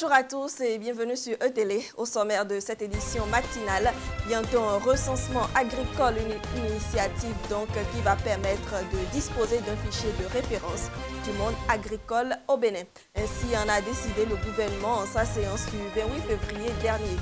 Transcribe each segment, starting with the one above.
Bonjour à tous et bienvenue sur E-Télé. Au sommaire de cette édition matinale, bientôt un recensement agricole, une initiative donc qui va permettre de disposer d'un fichier de référence du monde agricole au Bénin. Ainsi en a décidé le gouvernement en sa séance du 28 février dernier.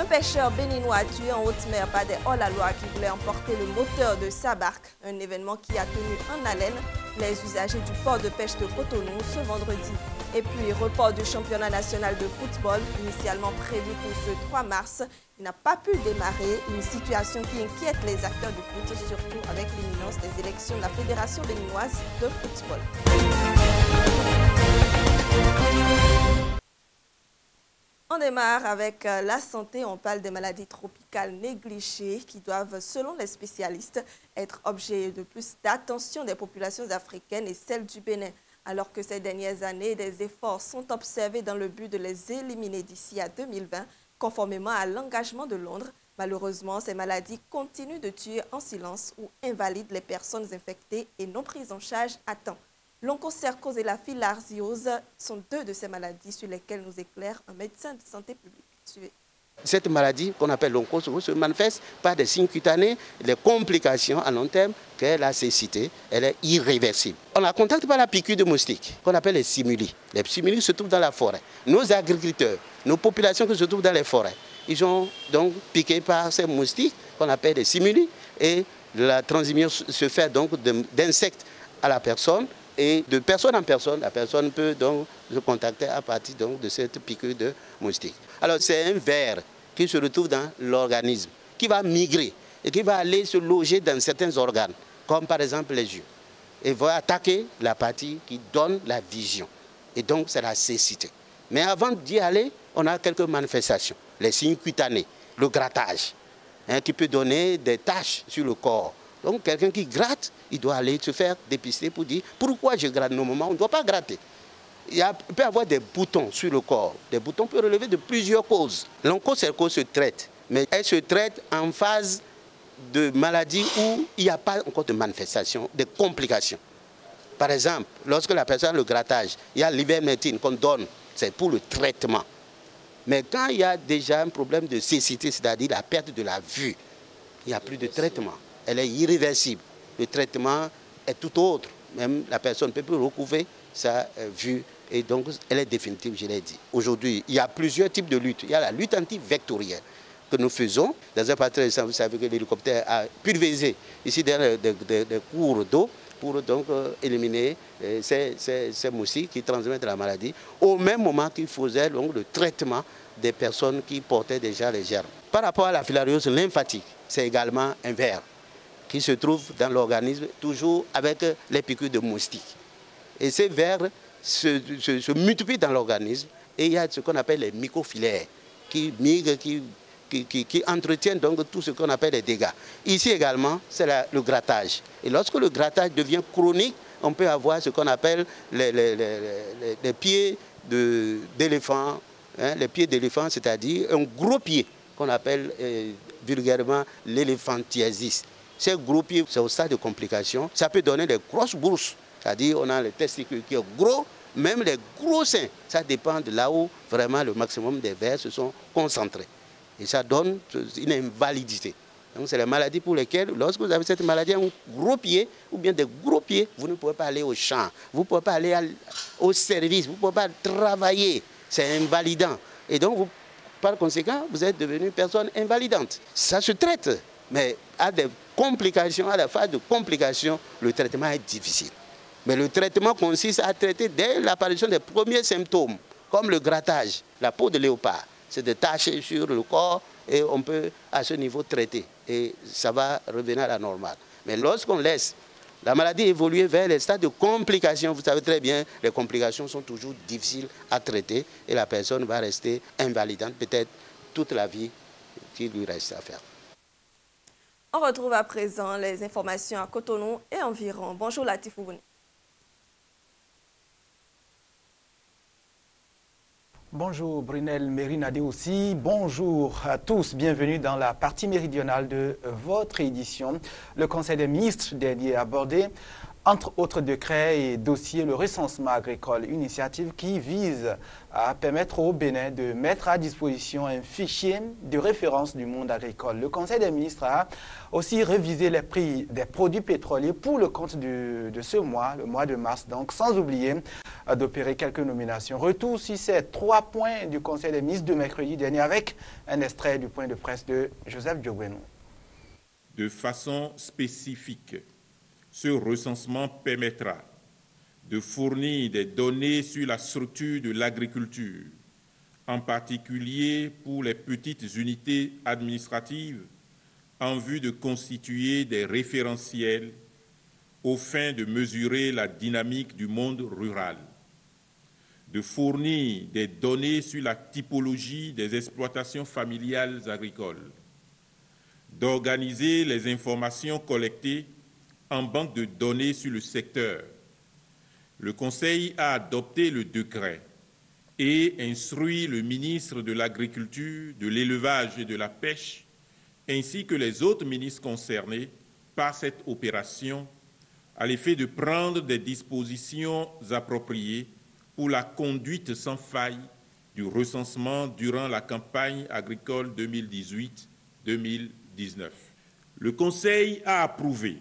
Un pêcheur béninois a tué en haute mer par des hors-la-loi qui voulait emporter le moteur de sa barque, un événement qui a tenu en haleine les usagers du port de pêche de Cotonou ce vendredi. Et puis, report du championnat national de football, initialement prévu pour ce 3 mars, n'a pas pu démarrer, une situation qui inquiète les acteurs du foot, surtout avec l'imminence des élections de la Fédération béninoise de football. On démarre avec euh, la santé. On parle des maladies tropicales négligées qui doivent, selon les spécialistes, être objet de plus d'attention des populations africaines et celles du Bénin alors que ces dernières années, des efforts sont observés dans le but de les éliminer d'ici à 2020, conformément à l'engagement de Londres. Malheureusement, ces maladies continuent de tuer en silence ou invalident les personnes infectées et non prises en charge à temps. L'onchocercose et la filarziose sont deux de ces maladies sur lesquelles nous éclaire un médecin de santé publique. Cette maladie qu'on appelle l'onchocercose se manifeste par des signes cutanés, des complications à long terme, que la cécité, elle est irréversible. On la contacte par la piqûre de moustique, qu'on appelle les simuli. Les simuli se trouvent dans la forêt. Nos agriculteurs, nos populations qui se trouvent dans les forêts, ils sont donc piqués par ces moustiques qu'on appelle les simuli et la transmission se fait donc d'insectes à la personne et de personne en personne, la personne peut donc se contacter à partir de cette piqûre de moustique. Alors c'est un ver qui se retrouve dans l'organisme, qui va migrer et qui va aller se loger dans certains organes, comme par exemple les yeux, et va attaquer la partie qui donne la vision. Et donc c'est la cécité. Mais avant d'y aller, on a quelques manifestations. Les signes cutanés, le grattage, hein, qui peut donner des taches sur le corps. Donc quelqu'un qui gratte, il doit aller se faire dépister pour dire pourquoi je gratte? Normalement, on ne doit pas gratter. Il, peut y avoir des boutons sur le corps. Des boutons peuvent relever de plusieurs causes. L'onchocercose se traite, mais elle se traite en phase de maladie où il n'y a pas encore de manifestation, de complications. Par exemple, lorsque la personne a le grattage, il y a l'ivermectine qu'on donne, c'est pour le traitement. Mais quand il y a déjà un problème de cécité, c'est-à-dire la perte de la vue, il n'y a plus de traitement. Elle est irréversible. Le traitement est tout autre. Même la personne ne peut plus recouvrir sa euh, vue et donc elle est définitive, je l'ai dit. Aujourd'hui, il y a plusieurs types de luttes. Il y a la lutte anti-vectorielle que nous faisons. Dans un partenariat, vous savez que l'hélicoptère a pulvérisé ici des, cours d'eau pour donc euh, éliminer euh, ces, moustiques qui transmettent la maladie, au même moment qu'il faisait donc, le traitement des personnes qui portaient déjà les germes. Par rapport à la filariose lymphatique, c'est également un verre qui se trouve dans l'organisme, toujours avec les piqûres de moustiques. Et ces vers se, multiplient dans l'organisme et il y a ce qu'on appelle les microfilaires qui migrent, qui, qui, entretiennent donc tout ce qu'on appelle les dégâts. Ici également, c'est le grattage. Et lorsque le grattage devient chronique, on peut avoir ce qu'on appelle les, les, pieds d'éléphant, hein, les pieds d'éléphant, c'est-à-dire un gros pied qu'on appelle euh, vulgairement l'éléphantiasis. Ces gros pieds, c'est au stade de complication. Ça peut donner des grosses bourses. C'est-à-dire, on a les testicules qui sont gros, même les gros seins. Ça dépend de là où vraiment le maximum des vers se sont concentrés. Et ça donne une invalidité. Donc, c'est la maladie pour lesquelles, lorsque vous avez cette maladie, un gros pied ou bien des gros pieds, vous ne pouvez pas aller au champ, vous ne pouvez pas aller au service, vous ne pouvez pas travailler. C'est invalidant. Et donc, vous, par conséquent, vous êtes devenu une personne invalidante. Ça se traite, mais à des complications, à la phase de complications, le traitement est difficile. Mais le traitement consiste à traiter dès l'apparition des premiers symptômes, comme le grattage, la peau de léopard. C'est de tacher sur le corps et on peut à ce niveau traiter. Et ça va revenir à la normale. Mais lorsqu'on laisse la maladie évoluer vers les stades de complications, vous savez très bien, les complications sont toujours difficiles à traiter et la personne va rester invalidante peut-être toute la vie qu'il lui reste à faire. On retrouve à présent les informations à Cotonou et environ. Bonjour Latif Bonjour Brunel Mérinadé aussi. Bonjour à tous. Bienvenue dans la partie méridionale de votre édition. Le Conseil des ministres dédié abordé entre autres décrets et dossiers, le recensement agricole, initiative qui vise à permettre au Bénin de mettre à disposition un fichier de référence du monde agricole. Le Conseil des ministres a aussi révisé les prix des produits pétroliers pour le compte de ce mois, le mois de mars, donc sans oublier d'opérer quelques nominations. Retour sur ces trois points du Conseil des ministres de mercredi dernier avec un extrait du point de presse de Joseph Diogwenou. De façon spécifique, ce recensement permettra de fournir des données sur la structure de l'agriculture, en particulier pour les petites unités administratives, en vue de constituer des référentiels aux fins de mesurer la dynamique du monde rural, de fournir des données sur la typologie des exploitations familiales agricoles, d'organiser les informations collectées en banque de données sur le secteur. Le Conseil a adopté le décret et instruit le ministre de l'Agriculture, de l'Élevage et de la Pêche, ainsi que les autres ministres concernés par cette opération, à l'effet de prendre des dispositions appropriées pour la conduite sans faille du recensement durant la campagne agricole 2018-2019. Le Conseil a approuvé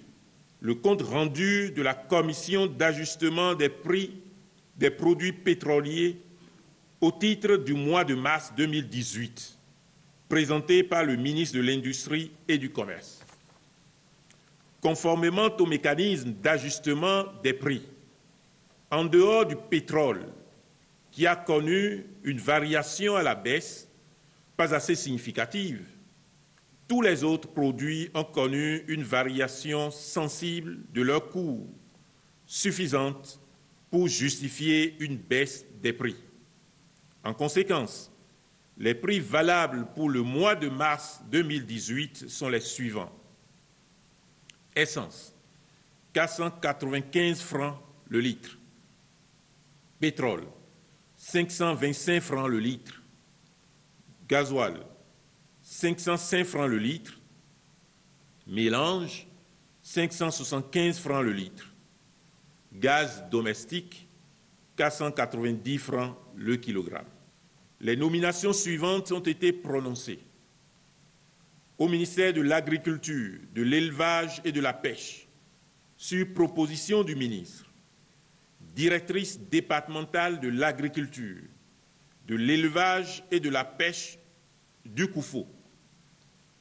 le compte rendu de la commission d'ajustement des prix des produits pétroliers au titre du mois de mars 2018, présenté par le ministre de l'Industrie et du Commerce. Conformément au mécanisme d'ajustement des prix, en dehors du pétrole, qui a connu une variation à la baisse pas assez significative, tous les autres produits ont connu une variation sensible de leur coût, suffisante pour justifier une baisse des prix. En conséquence, les prix valables pour le mois de mars 2018 sont les suivants. Essence, 495 francs le litre. Pétrole, 525 francs le litre. Gasoil, 505 francs le litre. Mélange, 575 francs le litre. Gaz domestique, 490 francs le kilogramme. Les nominations suivantes ont été prononcées. Au ministère de l'Agriculture, de l'Élevage et de la Pêche, sur proposition du ministre, directrice départementale de l'agriculture, de l'élevage et de la pêche du Koufo,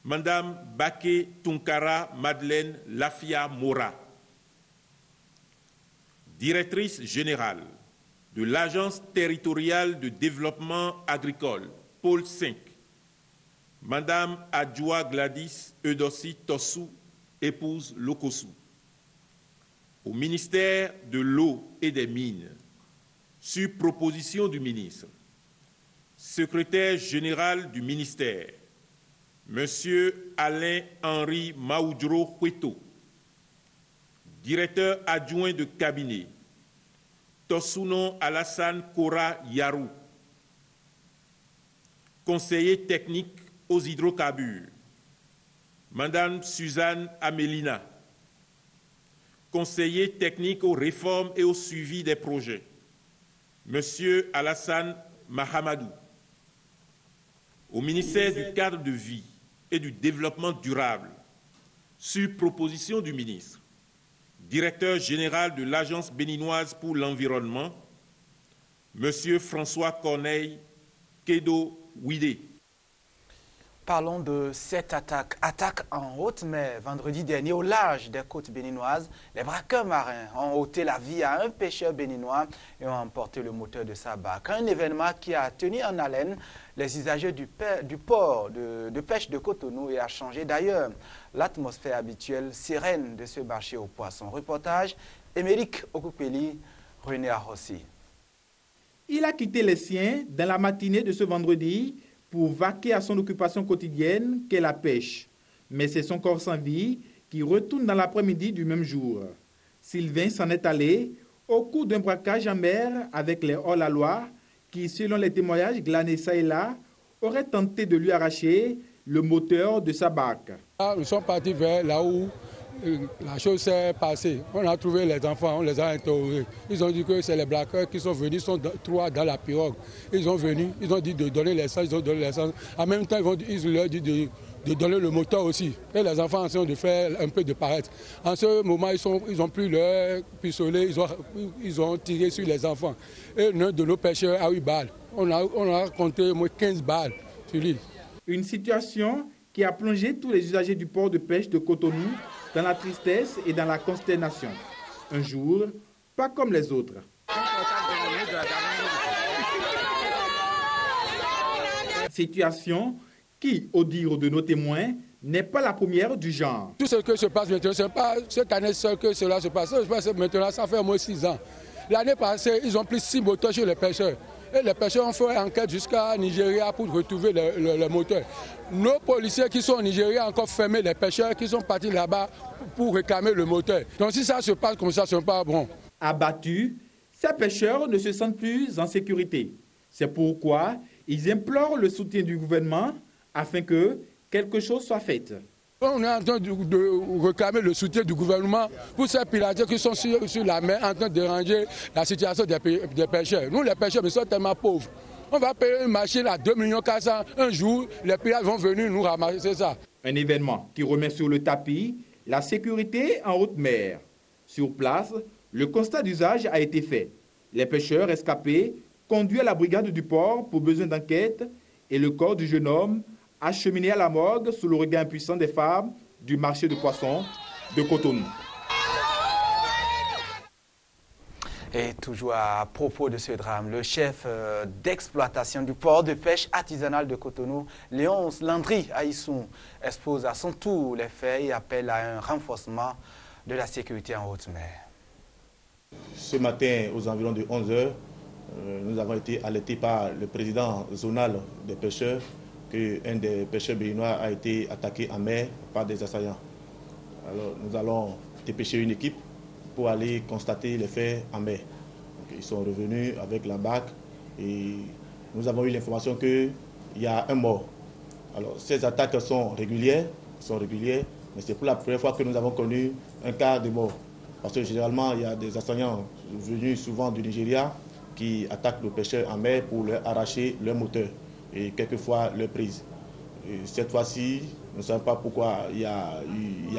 Madame Baké Tunkara Madeleine Lafia Mora, directrice générale de l'Agence territoriale de développement agricole, pôle 5, Madame Adjoa Gladys Eudossi Tossou, épouse Lokosu, au ministère de l'eau et des mines, sur proposition du ministre, secrétaire général du ministère, Monsieur Alain-Henri Maoudro Hueto, directeur adjoint de cabinet, Tosuno Alassane Kora Yarou, conseiller technique aux hydrocarbures, Madame Suzanne Amélina, conseiller technique aux réformes et au suivi des projets, Monsieur Alassane Mahamadou, au ministère du cadre de vie, et du développement durable, sur proposition du ministre, directeur général de l'Agence béninoise pour l'environnement, M. François Corneille Kedo Ouidé. Parlons de cette attaque. Attaque en haute mer. Vendredi dernier, au large des côtes béninoises, les braqueurs marins ont ôté la vie à un pêcheur béninois et ont emporté le moteur de sa barque. Un événement qui a tenu en haleine les usagers du, port de, pêche de Cotonou et a changé d'ailleurs l'atmosphère habituelle sereine de ce marché aux poissons. Reportage, Émeric Okupeli, René Arrossi. Il a quitté les siens dans la matinée de ce vendredi pour vaquer à son occupation quotidienne qu'est la pêche. Mais c'est son corps sans vie qui retourne dans l'après-midi du même jour. Sylvain s'en est allé au cours d'un braquage en mer avec les hors-la-loi qui, selon les témoignages glanés ça et là, aurait tenté de lui arracher le moteur de sa barque. Nous sommes partis vers là où la chose s'est passée. On a trouvé les enfants, on les a interrogés. Ils ont dit que c'est les blackers qui sont venus, ils sont trois dans la pirogue. Ils sont venus, ils ont dit de donner l'essence, ils ont donné l'essence. En même temps, ils, leur dit de, donner le moteur aussi. Et les enfants sont de faire un peu de paraître. En ce moment, ils n'ont ils ont plus leur pistolet, ils ont, ont tiré sur les enfants. Et l'un de nos pêcheurs a 8 balles. On a, on a compté au moins 15 balles sur lui. Une situation qui a plongé tous les usagers du port de pêche de Cotonou dans la tristesse et dans la consternation. Un jour, pas comme les autres. Situation qui, au dire de nos témoins, n'est pas la première du genre. Tout ce qui se passe maintenant, ce pas cette année seule que cela se passe. Ça se passe maintenant, ça fait au moins six ans. L'année passée, ils ont pris six moteurs chez les pêcheurs. Et les pêcheurs ont fait enquête jusqu'à Nigeria pour retrouver le, le, moteur. Nos policiers qui sont au Nigeria ont encore fermé les pêcheurs qui sont partis là-bas pour réclamer le moteur. Donc si ça se passe comme ça, ce n'est pas bon. Abattus, ces pêcheurs ne se sentent plus en sécurité. C'est pourquoi ils implorent le soutien du gouvernement afin que quelque chose soit fait. On est en train de, réclamer le soutien du gouvernement pour ces pirates qui sont sur, la mer en train de déranger la situation des, pêcheurs. Nous, les pêcheurs, nous sommes tellement pauvres. On va payer une machine à 2 millions 400. Un jour, les pirates vont venir nous ramasser ça. Un événement qui remet sur le tapis la sécurité en haute mer. Sur place, le constat d'usage a été fait. Les pêcheurs escapés conduits à la brigade du port pour besoin d'enquête et le corps du jeune homme acheminé à la morgue sous le regard impuissant des femmes du marché de poissons de Cotonou. Et toujours à propos de ce drame, le chef euh, d'exploitation du port de pêche artisanal de Cotonou, Léonce Landry Aïssoun, expose à son tour les faits et appelle à un renforcement de la sécurité en haute mer. Ce matin, aux environs de 11 heures, euh, nous avons été alertés par le président zonal des pêcheurs qu'un des pêcheurs béninois a été attaqué en mer par des assaillants. Alors nous allons dépêcher une équipe pour aller constater les faits en mer. ils sont revenus avec la barque et nous avons eu l'information qu'il y a un mort. Alors ces attaques sont régulières, sont régulières, mais c'est pour la première fois que nous avons connu un cas de mort. Parce que généralement, il y a des assaillants venus souvent du Nigeria qui attaquent nos pêcheurs en mer pour leur arracher leur moteur et quelquefois leur prise. cette fois-ci, nous ne savons pas pourquoi il y a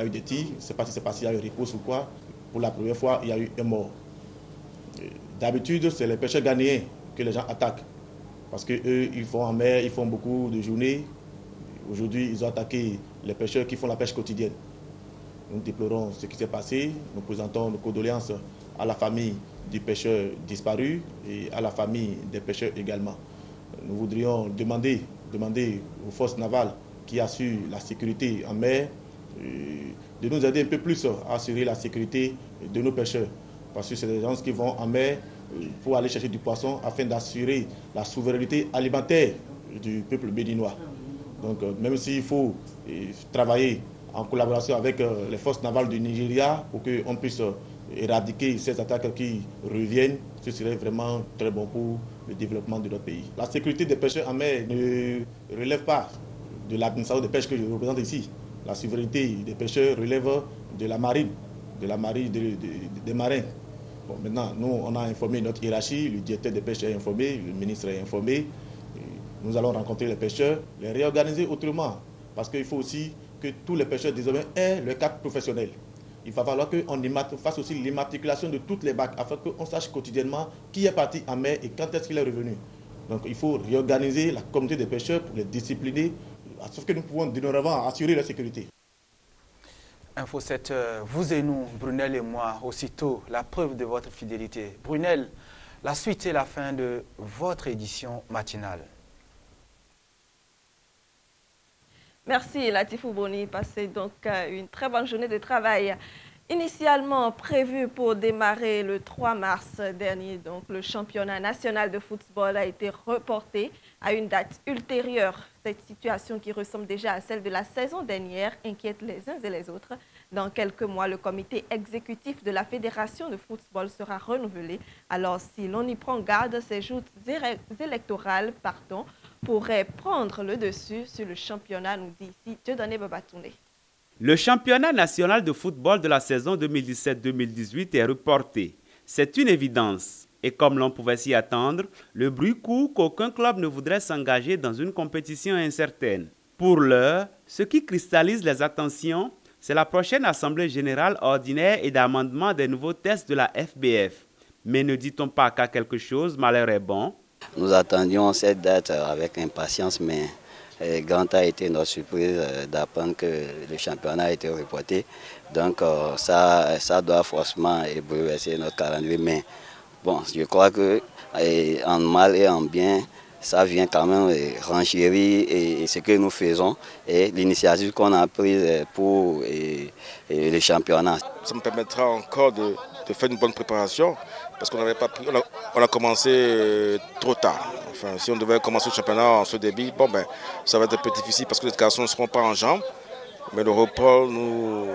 eu, des tirs, je ne sais pas si c'est parce qu'il y a eu repos ou quoi. Pour la première fois, il y a eu un mort. D'habitude, c'est les pêcheurs ghanéens que les gens attaquent. Parce qu'eux, ils font en mer, ils font beaucoup de journées. Aujourd'hui, ils ont attaqué les pêcheurs qui font la pêche quotidienne. Nous déplorons ce qui s'est passé. Nous présentons nos condoléances à la famille du pêcheur disparu et à la famille des pêcheurs également. Nous voudrions demander, demander aux forces navales qui assurent la sécurité en mer euh, de nous aider un peu plus à assurer la sécurité de nos pêcheurs. Parce que c'est des gens qui vont en mer euh, pour aller chercher du poisson afin d'assurer la souveraineté alimentaire du peuple béninois. Donc euh, même s'il faut travailler en collaboration avec les forces navales du Nigeria pour qu'on puisse éradiquer ces attaques qui reviennent, ce serait vraiment très bon pour le développement de notre pays. La sécurité des pêcheurs en mer ne relève pas de l'administration de pêche que je représente ici. La souveraineté des pêcheurs relève de la marine, de la marine des marins. Bon, maintenant, nous, on a informé notre hiérarchie, le directeur des pêches est informé, le ministre est informé. Nous allons rencontrer les pêcheurs, les réorganiser autrement, parce qu'il faut aussi que tous les pêcheurs désormais aient le cadre professionnel il va falloir qu'on fasse aussi l'immatriculation de toutes les bacs afin qu'on sache quotidiennement qui est parti en mer et quand est-ce qu'il est revenu. Donc il faut réorganiser la communauté des pêcheurs pour les discipliner, sauf que nous pouvons dorénavant assurer la sécurité. Info 7, euh, vous et nous, Brunel et moi, aussitôt la preuve de votre fidélité. Brunel, la suite et la fin de votre édition matinale. Merci Latifou Boni. Passez donc euh, une très bonne journée de travail. Initialement prévu pour démarrer le 3 mars dernier, donc le championnat national de football a été reporté à une date ultérieure. Cette situation qui ressemble déjà à celle de la saison dernière inquiète les uns et les autres. Dans quelques mois, le comité exécutif de la Fédération de football sera renouvelé. Alors, si l'on y prend garde, ces joutes électorales pardon, pourraient prendre le dessus sur le championnat, nous dit ici Dieudonné Babatouné. Le championnat national de football de la saison 2017-2018 est reporté. C'est une évidence. Et comme l'on pouvait s'y attendre, le bruit court qu'aucun club ne voudrait s'engager dans une compétition incertaine. Pour l'heure, ce qui cristallise les attentions, c'est la prochaine Assemblée générale ordinaire et d'amendement des nouveaux tests de la FBF. Mais ne dit-on pas qu'à quelque chose, malheur est bon? Nous attendions cette date avec impatience, mais et grand a été notre surprise euh, d'apprendre que le championnat a été reporté. Donc euh, ça, ça doit forcément bouleverser notre calendrier. Mais bon, je crois que en mal et en bien, ça vient quand même renchérir et, ce que nous faisons et l'initiative qu'on a prise pour le championnat. Ça me permettra encore de, faire une bonne préparation parce qu'on n'avait pas pris, on a, commencé trop tard. Enfin, si on devait commencer le championnat en ce débit, bon ben, ça va être un peu difficile parce que les garçons ne seront pas en jambes. Mais le report nous,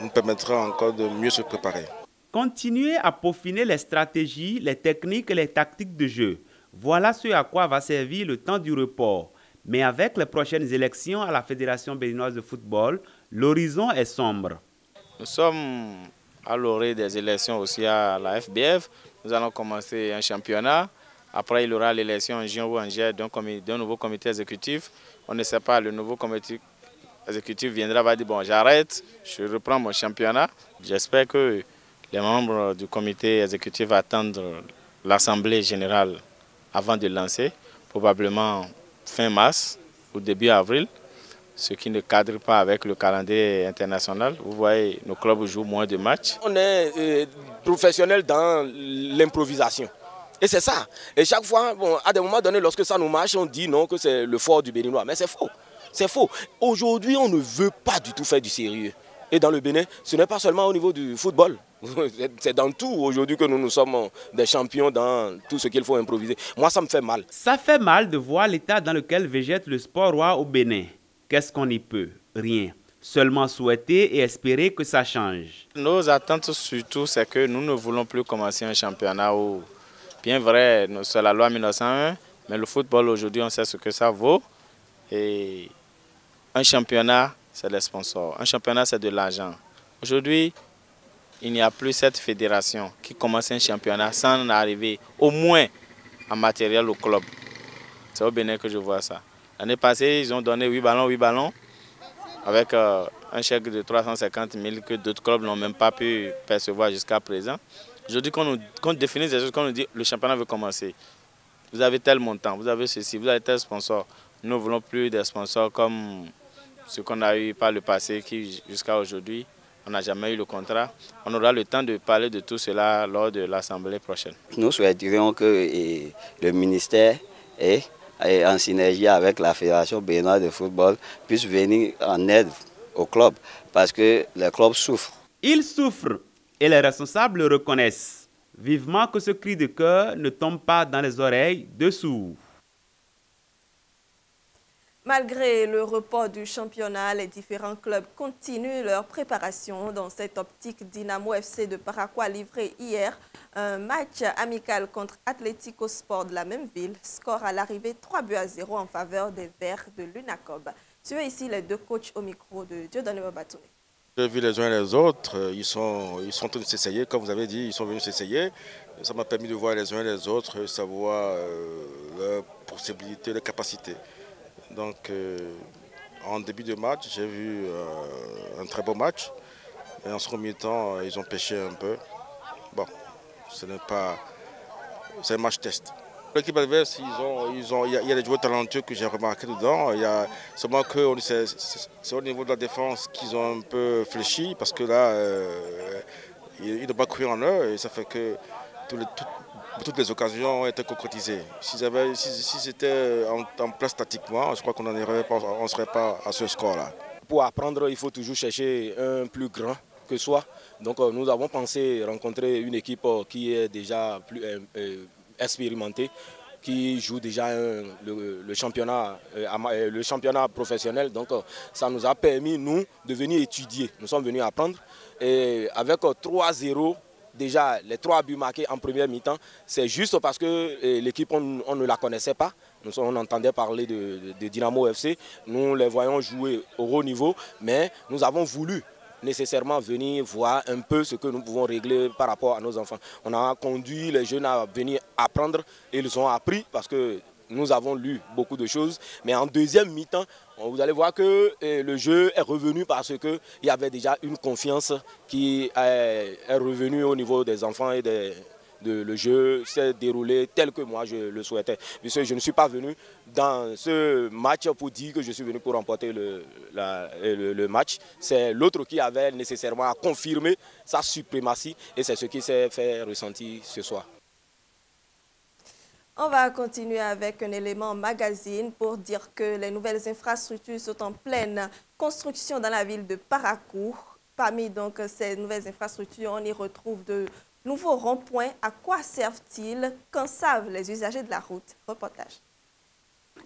nous permettra encore de mieux se préparer. Continuer à peaufiner les stratégies, les techniques et les tactiques de jeu voilà ce à quoi va servir le temps du report. Mais avec les prochaines élections à la Fédération béninoise de football, l'horizon est sombre. Nous sommes à l'orée des élections aussi à la FBF. Nous allons commencer un championnat. Après, il y aura l'élection en juin ou en juillet d'un nouveau comité exécutif. On ne sait pas, le nouveau comité exécutif viendra, va dire, bon, j'arrête, je reprends mon championnat. J'espère que les membres du comité exécutif attendent l'Assemblée générale avant de lancer, probablement fin mars ou début avril, ce qui ne cadre pas avec le calendrier international. Vous voyez, nos clubs jouent moins de matchs. On est euh, professionnel dans l'improvisation. Et c'est ça. Et chaque fois, bon, à des moments donnés, lorsque ça nous marche, on dit non, que c'est le fort du Béninois. Mais c'est faux. C'est faux. Aujourd'hui, on ne veut pas du tout faire du sérieux. Et dans le Bénin, ce n'est pas seulement au niveau du football. C'est dans tout aujourd'hui que nous nous sommes des champions dans tout ce qu'il faut improviser. Moi, ça me fait mal. Ça fait mal de voir l'état dans lequel végète le sport roi au Bénin. Qu'est-ce qu'on y peut? Rien. Seulement souhaiter et espérer que ça change. Nos attentes surtout, c'est que nous ne voulons plus commencer un championnat où, bien vrai, c'est la loi 1901, mais le football aujourd'hui, on sait ce que ça vaut. Et un championnat, c'est les sponsors. Un championnat, c'est de l'argent. Aujourd'hui, il n'y a plus cette fédération qui commence un championnat sans arriver au moins en matériel au club. C'est au Bénin que je vois ça. L'année passée, ils ont donné 8 ballons, 8 ballons, avec euh, un chèque de 350 000 que d'autres clubs n'ont même pas pu percevoir jusqu'à présent. Aujourd'hui, quand on définit des choses, quand on dit le championnat veut commencer, vous avez tel montant, vous avez ceci, vous avez tel sponsor. Nous ne voulons plus des sponsors comme ce qu'on a eu par le passé qui jusqu'à aujourd'hui on n'a jamais eu le contrat. On aura le temps de parler de tout cela lors de l'Assemblée prochaine. Nous souhaiterions que le ministère et, en synergie avec la Fédération béninoise de football puisse venir en aide au club parce que les clubs souffrent. Ils souffrent et les responsables le reconnaissent. Vivement que ce cri de cœur ne tombe pas dans les oreilles de sourds. Malgré le report du championnat, les différents clubs continuent leur préparation. Dans cette optique, Dynamo FC de Paraguay livré hier un match amical contre Atlético Sport de la même ville. Score à l'arrivée 3 buts à 0 en faveur des Verts de l'UNACOB. Suivez ici les deux coachs au micro de Dieudonné Babatoune. J'ai vu les uns et les autres, ils sont, ils sont de s'essayer, comme vous avez dit, ils sont venus s'essayer. Ça m'a permis de voir les uns et les autres, savoir euh, leurs possibilités, leurs capacités. Donc, euh, en début de match, j'ai vu euh, un très beau match. Et en second temps, ils ont pêché un peu. Bon, ce n'est pas. C'est un match test. L'équipe adverse, ils ont, ils ont, il y, a des joueurs talentueux que j'ai remarqué dedans. Il y a seulement que c'est au niveau de la défense qu'ils ont un peu fléchi parce que là, euh, ils n'ont pas cru en eux et ça fait que tous les, toutes les occasions ont été concrétisées. Si, c'était en, place statiquement, je crois qu'on ne serait pas à ce score-là. Pour apprendre, il faut toujours chercher un plus grand que soi. Donc euh, nous avons pensé rencontrer une équipe euh, qui est déjà plus euh, expérimentée qui joue déjà le, championnat, le championnat professionnel. Donc ça nous a permis, nous, de venir étudier. Nous sommes venus apprendre. Et avec 3-0, déjà les trois buts marqués en première mi-temps, c'est juste parce que l'équipe, on, ne la connaissait pas. Nous, on entendait parler de, de, Dynamo FC. Nous les voyons jouer au haut niveau, mais nous avons voulu nécessairement venir voir un peu ce que nous pouvons régler par rapport à nos enfants. On a conduit les jeunes à venir apprendre et ils ont appris parce que nous avons lu beaucoup de choses. Mais en deuxième mi-temps, vous allez voir que eh, le jeu est revenu parce qu'il y avait déjà une confiance qui est revenue au niveau des enfants et des, le jeu s'est déroulé tel que moi je le souhaitais. Je ne suis pas venu dans ce match pour dire que je suis venu pour remporter le, le, match. C'est l'autre qui avait nécessairement à confirmer sa suprématie et c'est ce qui s'est fait ressentir ce soir. On va continuer avec un élément magazine pour dire que les nouvelles infrastructures sont en pleine construction dans la ville de Parakou. Parmi donc ces nouvelles infrastructures, on y retrouve de Nouveau rond-point, à quoi servent-ils? Qu'en savent les usagers de la route? Reportage.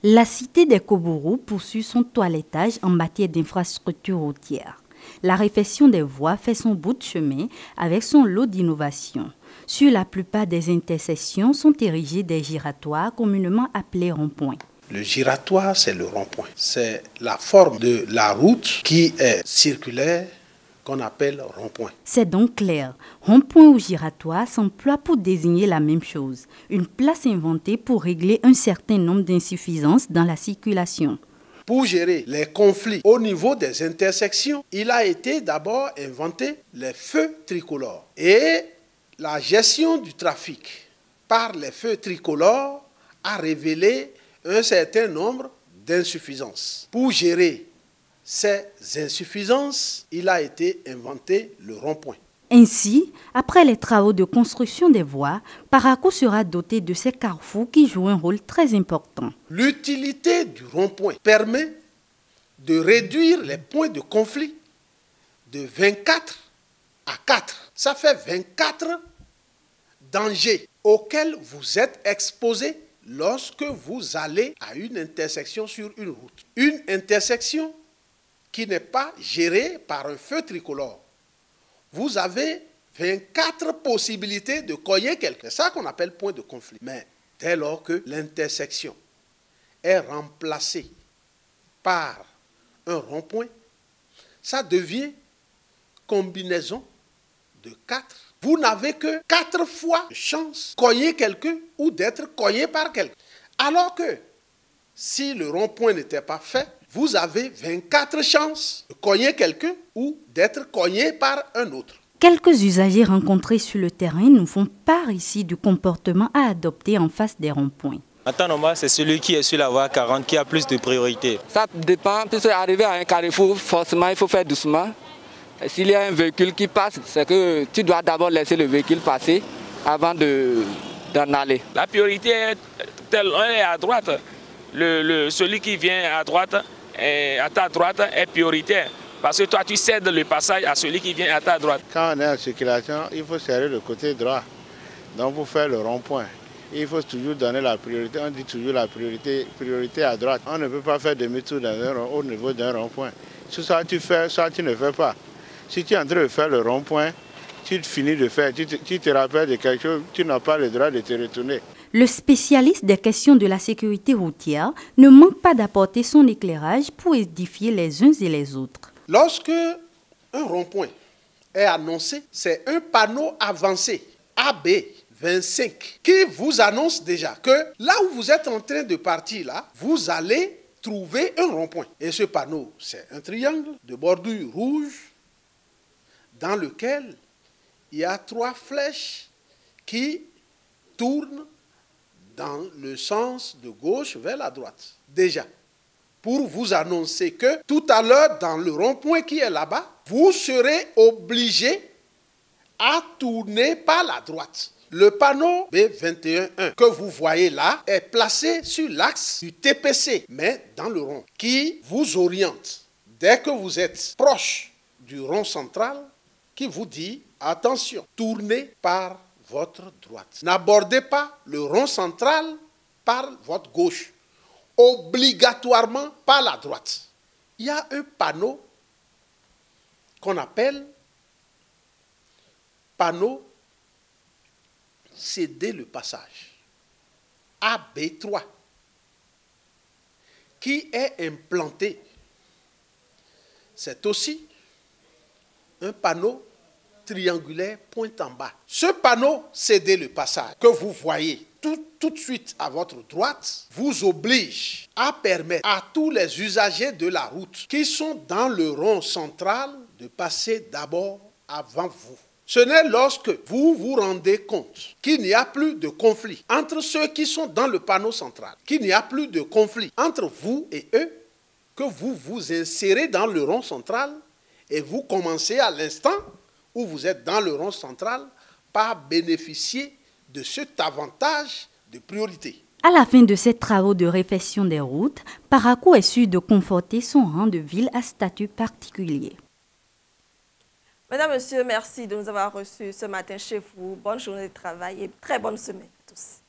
La cité des Kobourou poursuit son toilettage en matière d'infrastructures routières. La réfection des voies fait son bout de chemin avec son lot d'innovations. Sur la plupart des intersections sont érigés des giratoires communément appelés ronds-points. Le giratoire, c'est le rond-point. C'est la forme de la route qui est circulaire qu'on appelle rond-point. C'est donc clair. Rond-point ou giratoire s'emploie pour désigner la même chose, une place inventée pour régler un certain nombre d'insuffisances dans la circulation. Pour gérer les conflits au niveau des intersections, il a été d'abord inventé les feux tricolores. Et la gestion du trafic par les feux tricolores a révélé un certain nombre d'insuffisances. Pour gérer ces insuffisances, il a été inventé le rond-point. Ainsi, après les travaux de construction des voies, Paraco sera doté de ces carrefours qui jouent un rôle très important. L'utilité du rond-point permet de réduire les points de conflit de 24 à 4. Ça fait 24 dangers auxquels vous êtes exposés lorsque vous allez à une intersection sur une route. Une intersection qui n'est pas géré par un feu tricolore, vous avez 24 possibilités de cogner quelqu'un. C'est ça qu'on appelle point de conflit. Mais dès lors que l'intersection est remplacée par un rond-point, ça devient combinaison de 4. Vous n'avez que 4 fois chance de cogner quelqu'un ou d'être cogné par quelqu'un. Alors que si le rond-point n'était pas fait, vous avez 24 chances de cogner quelqu'un ou d'être cogné par un autre. Quelques usagers rencontrés sur le terrain nous font part ici du comportement à adopter en face des ronds-points. En temps normal, c'est celui qui est sur la voie 40 qui a plus de priorité. Ça dépend, puisque arriver à un carrefour, forcément, il faut faire doucement. S'il y a un véhicule qui passe, c'est que tu dois d'abord laisser le véhicule passer avant d'en aller. La priorité est, telle, est à droite. Le, celui qui vient à droite à ta droite est prioritaire. Parce que toi, tu cèdes le passage à celui qui vient à ta droite. Quand on est en circulation, il faut serrer le côté droit. Donc, pour faire le rond-point, il faut toujours donner la priorité. On dit toujours la priorité, priorité à droite. On ne peut pas faire demi-tour au niveau d'un rond-point. Soit tu fais, soit tu ne fais pas. Si tu es en train de faire le rond-point, tu finis de faire, tu te rappelles de quelque chose, tu n'as pas le droit de te retourner le spécialiste des questions de la sécurité routière ne manque pas d'apporter son éclairage pour édifier les uns et les autres. Lorsque un rond-point est annoncé, c'est un panneau avancé AB 25 qui vous annonce déjà que là où vous êtes en train de partir, là, vous allez trouver un rond-point. Et ce panneau, c'est un triangle de bordure rouge dans lequel il y a trois flèches qui tournent dans le sens de gauche vers la droite. Déjà, pour vous annoncer que tout à l'heure, dans le rond-point qui est là-bas, vous serez obligé à tourner par la droite. Le panneau B211 que vous voyez là est placé sur l'axe du TPC, mais dans le rond, qui vous oriente dès que vous êtes proche du rond central, qui vous dit attention, tournez par votre droite. N'abordez pas le rond central par votre gauche, obligatoirement par la droite. Il y a un panneau qu'on appelle panneau céder le passage AB3 qui est implanté. C'est aussi un panneau triangulaire pointe en bas. Ce panneau céder le passage que vous voyez tout, tout, de suite à votre droite vous oblige à permettre à tous les usagers de la route qui sont dans le rond central de passer d'abord avant vous. Ce n'est lorsque vous vous rendez compte qu'il n'y a plus de conflit entre ceux qui sont dans le panneau central, qu'il n'y a plus de conflit entre vous et eux, que vous vous insérez dans le rond central et vous commencez à l'instant où vous êtes dans le rond central par bénéficier de cet avantage de priorité. À la fin de ces travaux de réfection des routes, Parakou est sûr de conforter son rang de ville à statut particulier. Mesdames, Messieurs, merci de nous avoir reçus ce matin chez vous. Bonne journée de travail et très bonne semaine à tous.